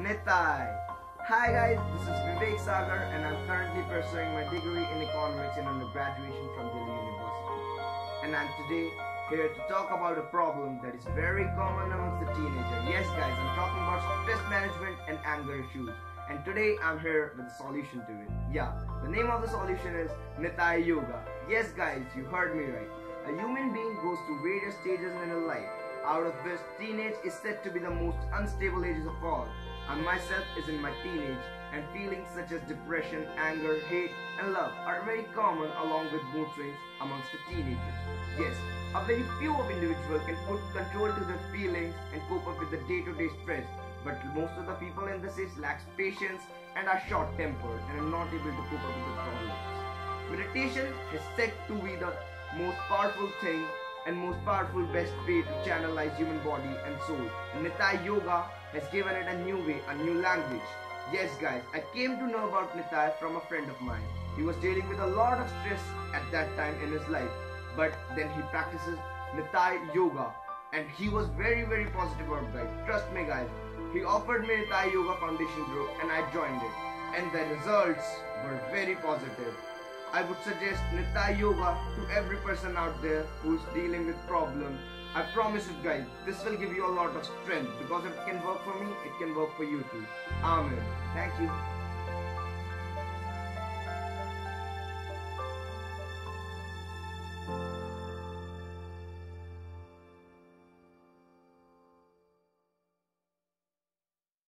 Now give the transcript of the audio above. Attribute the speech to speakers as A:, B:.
A: Nitai. Hi guys, this is Vivek Sagar and I'm currently pursuing my degree in economics in undergraduation from Delhi University. And I'm today here to talk about a problem that is very common amongst the teenager. Yes guys, I'm talking about stress management and anger issues. And today I'm here with a solution to it. Yeah, the name of the solution is Nitai Yoga. Yes guys, you heard me right. A human being goes through various stages in her life, out of which teenage is said to be the most unstable ages of all. I myself is in my teenage, and feelings such as depression, anger, hate, and love are very common along with mood swings amongst the teenagers. Yes, a very few of individuals can put control to their feelings and cope up with the day-to-day stress, but most of the people in this age lacks patience and are short-tempered and are not able to cope up with the problems. Meditation is said to be the most powerful thing and most powerful best way to channelize human body and soul. Nitai Yoga has given it a new way, a new language. Yes guys, I came to know about Nitai from a friend of mine. He was dealing with a lot of stress at that time in his life. But then he practices Nitai Yoga and he was very very positive about it. Trust me guys. He offered me Nitai Yoga Foundation group and I joined it. And the results were very positive. I would suggest Nitai Yoga to every person out there who's dealing with problems. I promise you guys, this will give you a lot of strength because if it can work for me, it can work for you too. Amen. Thank you.